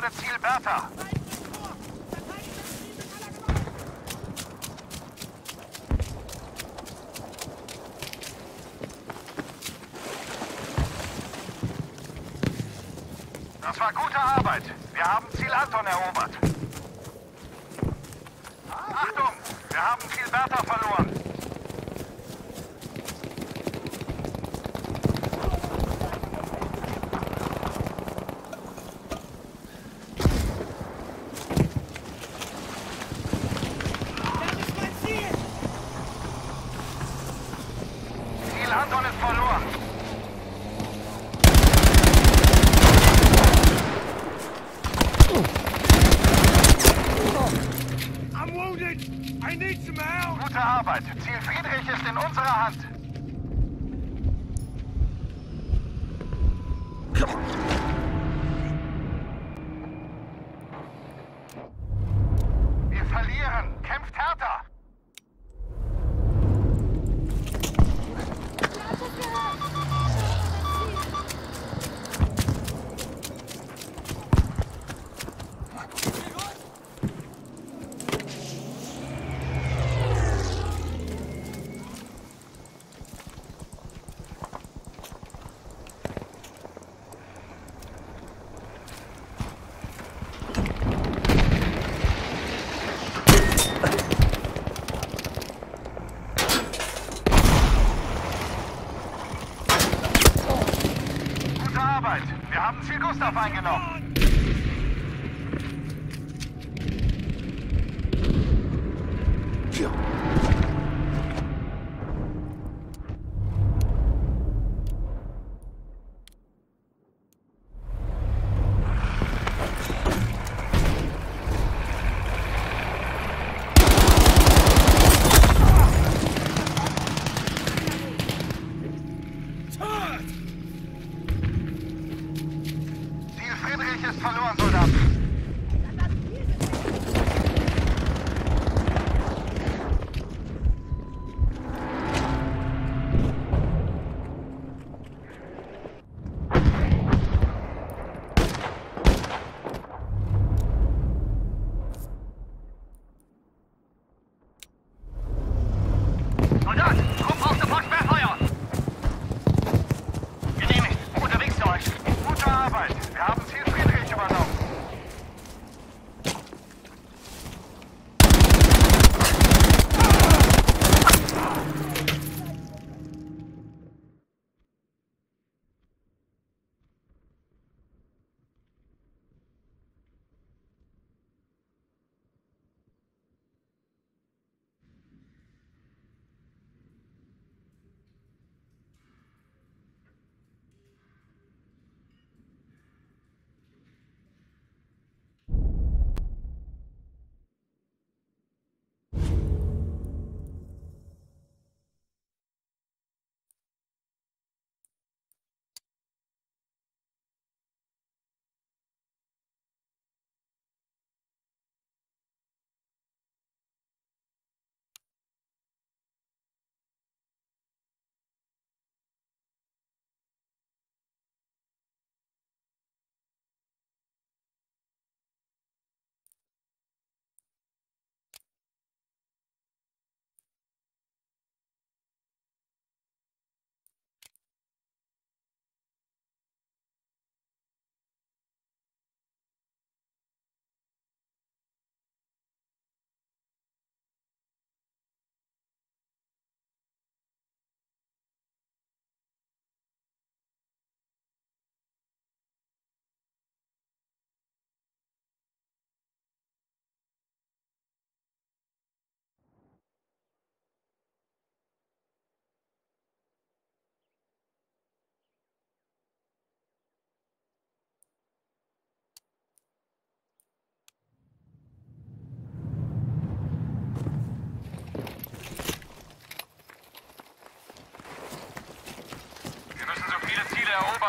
Ladeziel Bertha. Das war gute Arbeit. Wir haben Ziel Anton erobert. Achtung, wir haben Ziel Bertha verloren. Gustav eingenommen.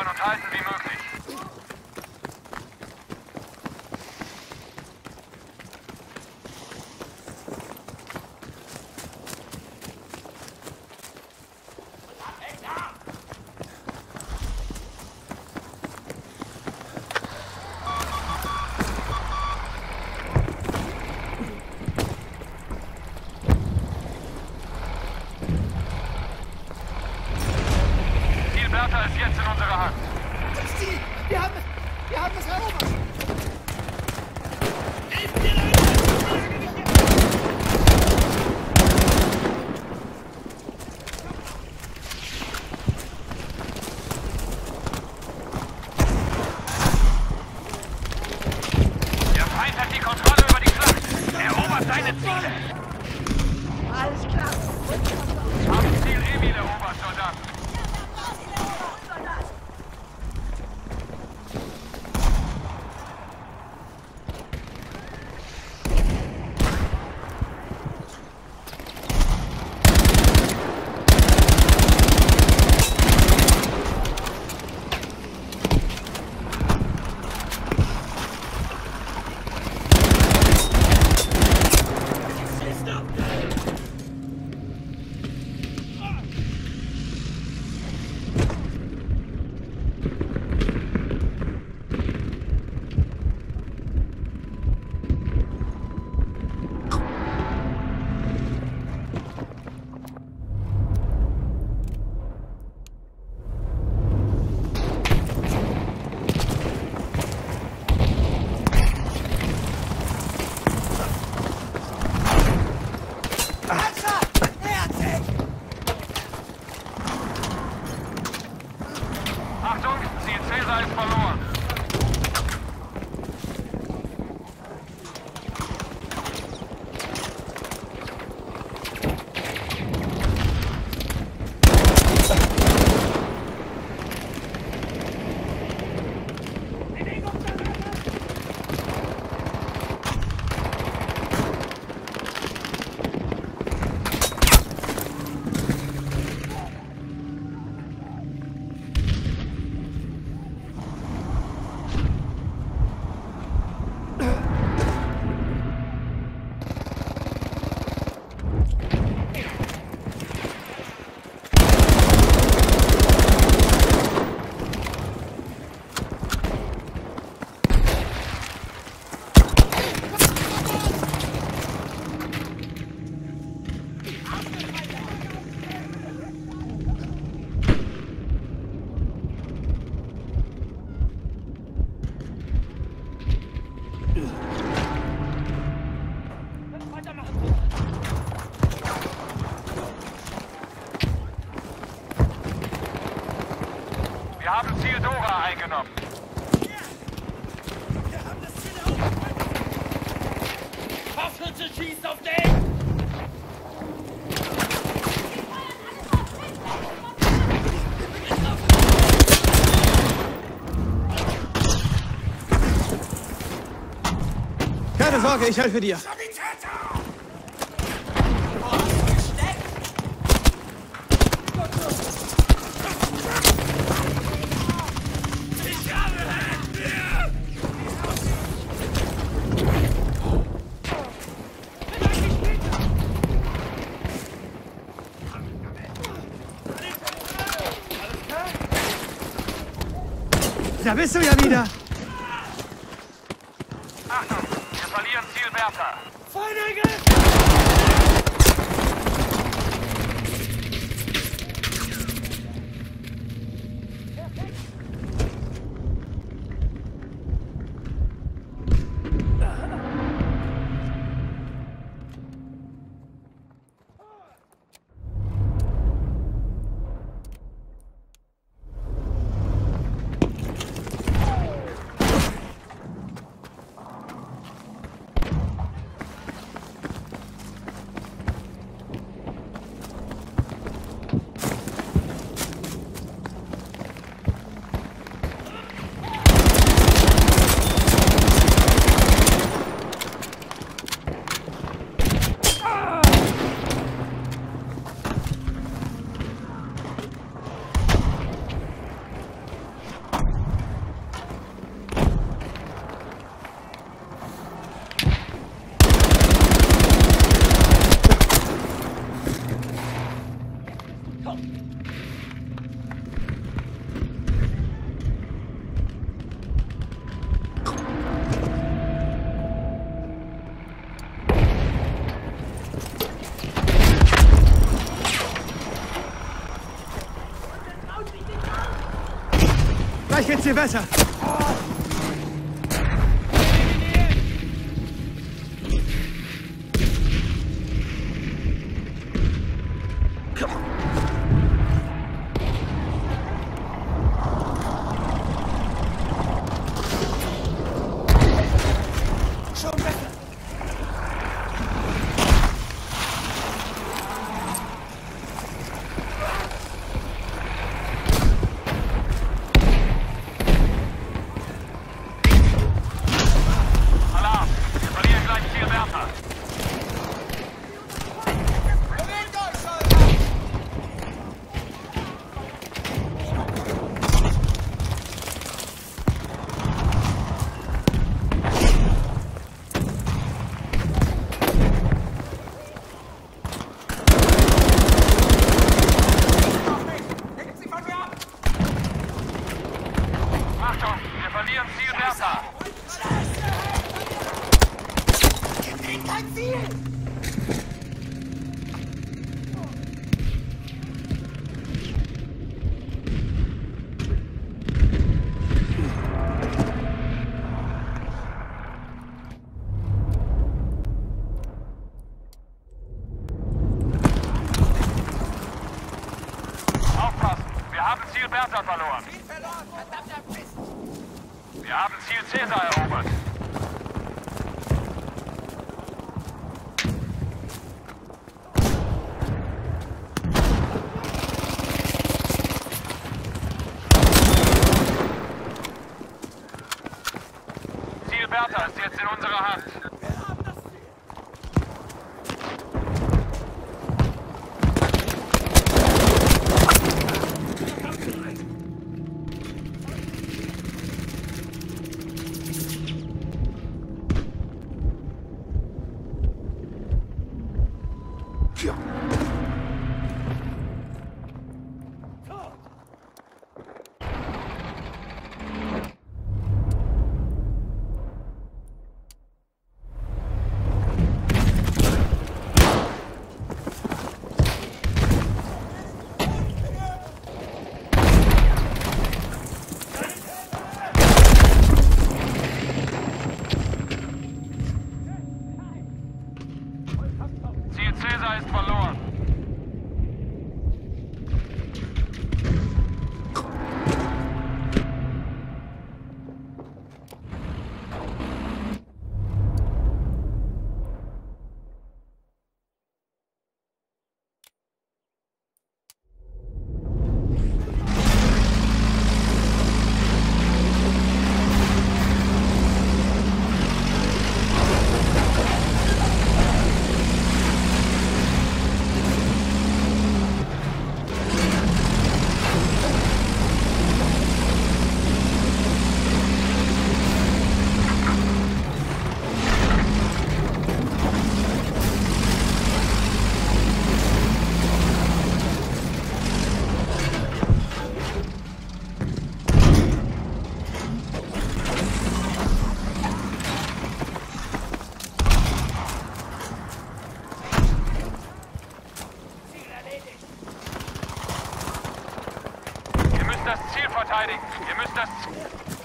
Und halten wie möglich. Sorge, ich helfe dir. Da bist du ja wieder. gets you better. Bertha verloren. Wir haben Ziel Cäsar erobert. verteidigen. Ihr müsst das...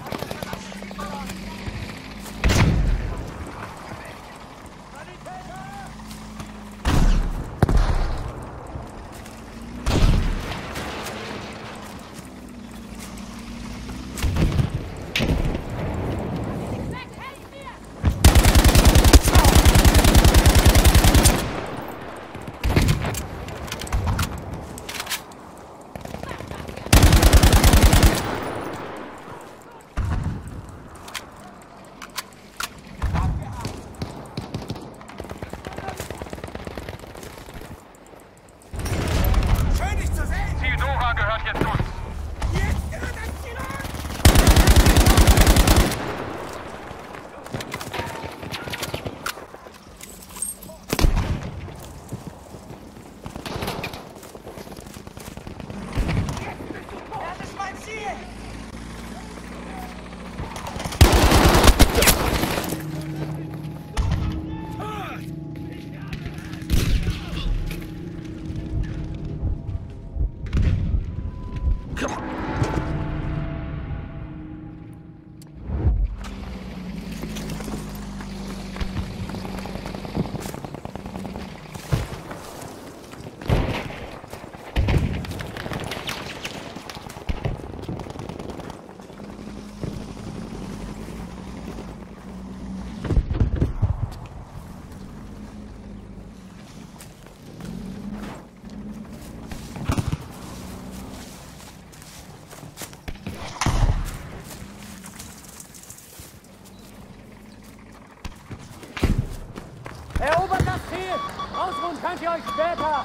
Champions better.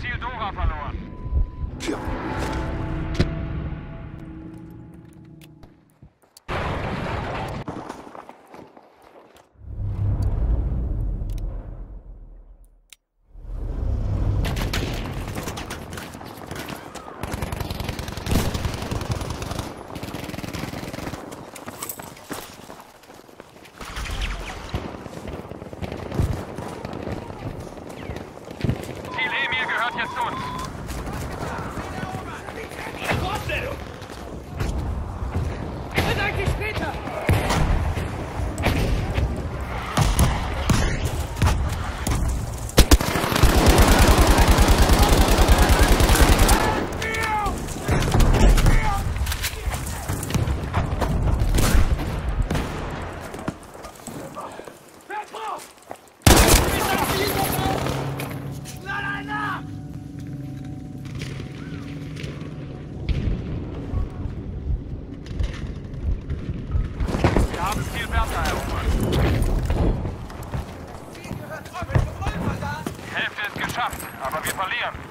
Ziel Dora verloren. Фольер!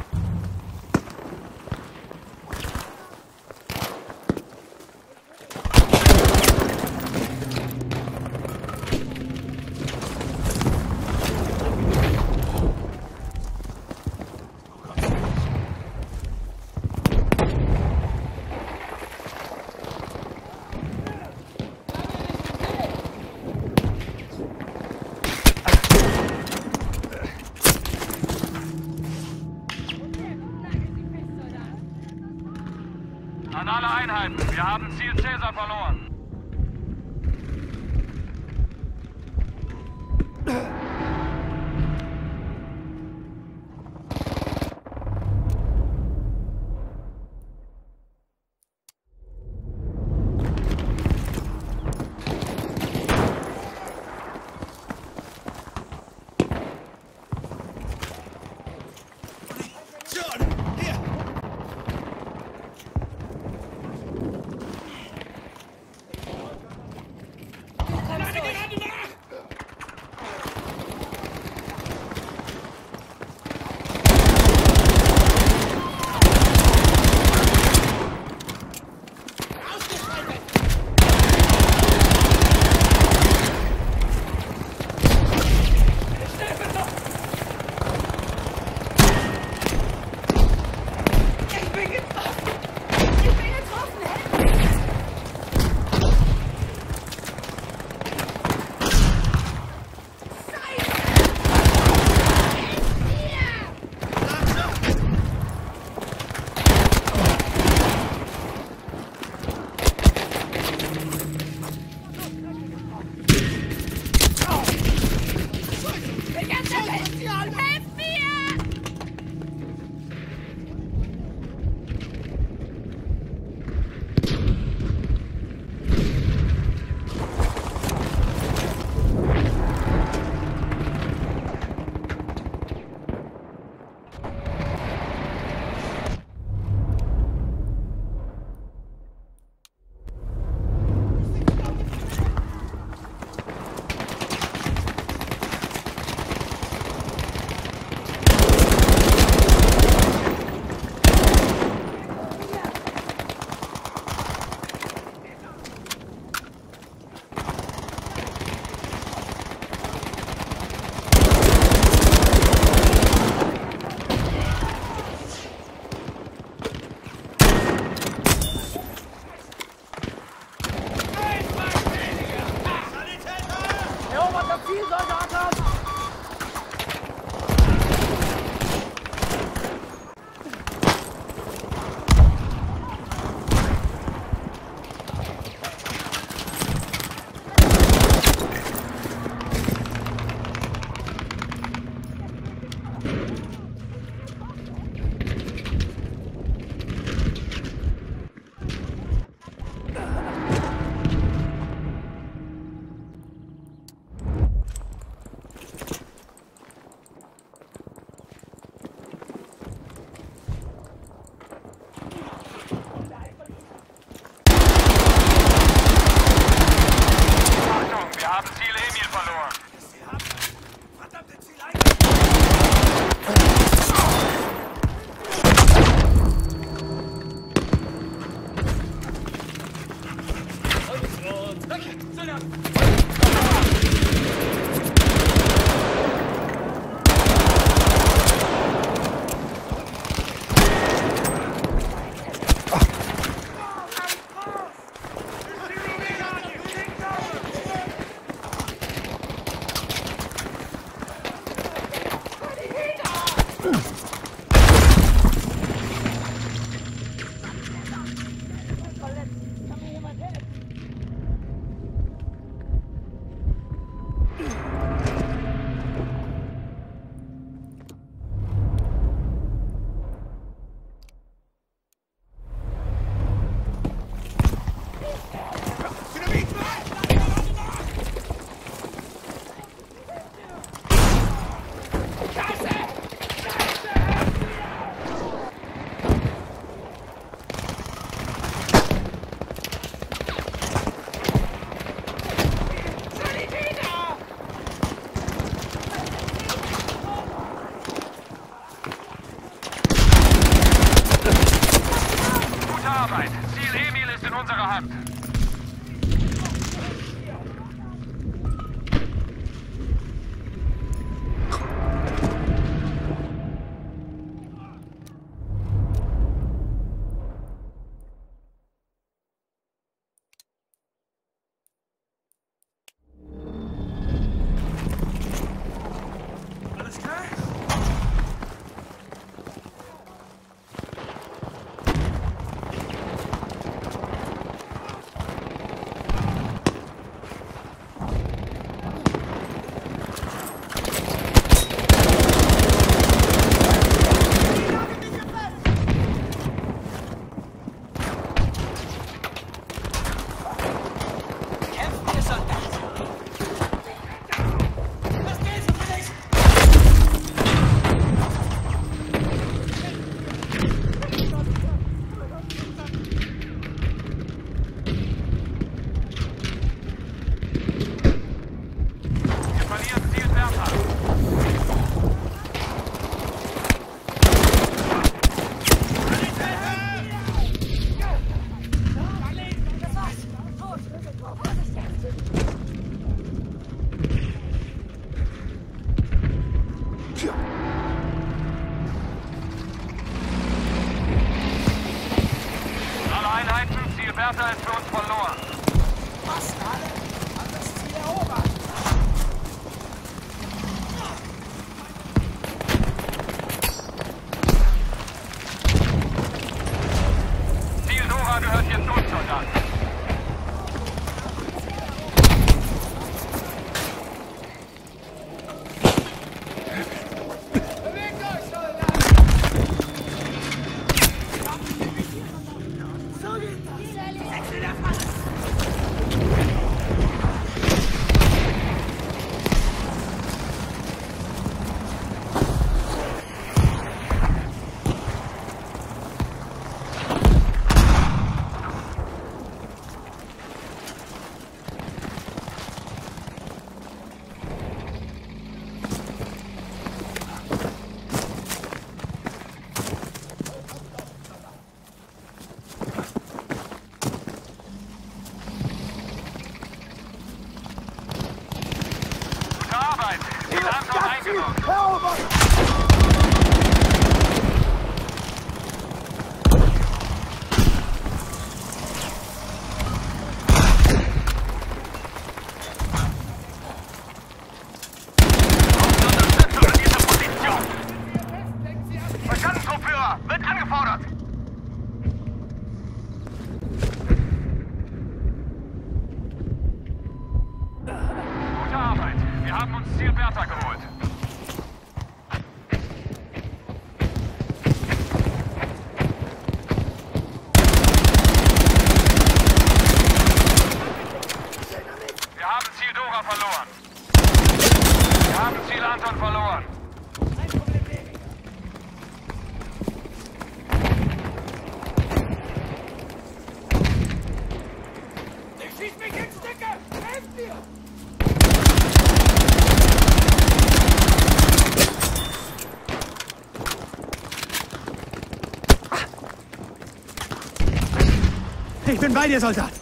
Bin bei dir, Soldat.